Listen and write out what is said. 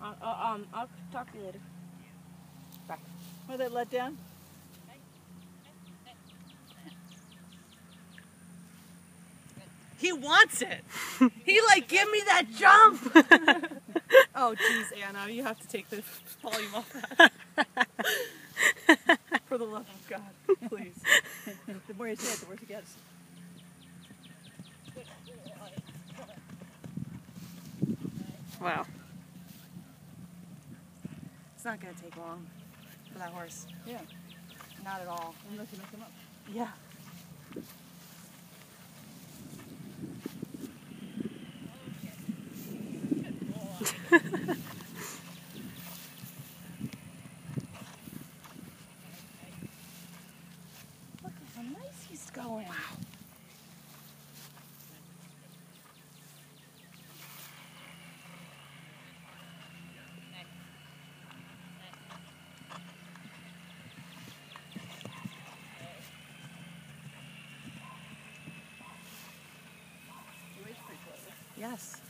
Uh, uh, um, I'll talk to you later. Bye. Were they let down? He wants it. he like, give me that jump. oh, jeez, Anna, you have to take the volume off that. For the love of God, please. the more you say it, the worse it gets. Wow. It's not gonna take long for that horse. Yeah. Not at all. Unless you make them up. Yeah. Look at how nice he's going. Wow. Yes.